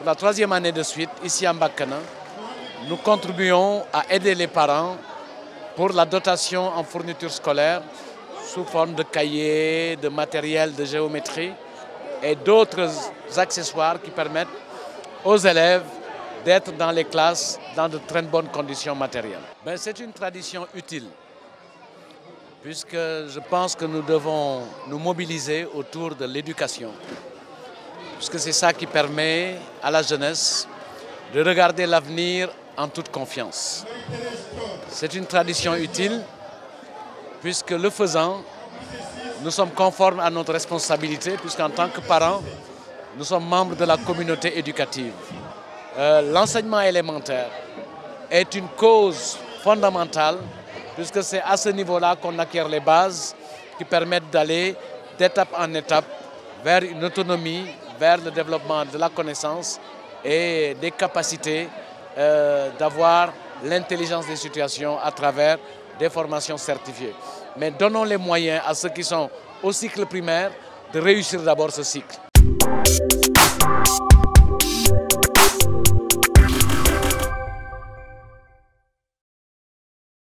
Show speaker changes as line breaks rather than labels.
Pour la troisième année de suite, ici à Mbakana, nous contribuons à aider les parents pour la dotation en fournitures scolaires sous forme de cahiers, de matériel de géométrie et d'autres accessoires qui permettent aux élèves d'être dans les classes dans de très bonnes conditions matérielles. Ben, C'est une tradition utile puisque je pense que nous devons nous mobiliser autour de l'éducation. Puisque c'est ça qui permet à la jeunesse de regarder l'avenir en toute confiance. C'est une tradition utile puisque le faisant, nous sommes conformes à notre responsabilité puisqu'en tant que parents, nous sommes membres de la communauté éducative. Euh, L'enseignement élémentaire est une cause fondamentale puisque c'est à ce niveau-là qu'on acquiert les bases qui permettent d'aller d'étape en étape vers une autonomie, vers le développement de la connaissance et des capacités euh, d'avoir l'intelligence des situations à travers des formations certifiées. Mais donnons les moyens à ceux qui sont au cycle primaire de réussir d'abord ce cycle.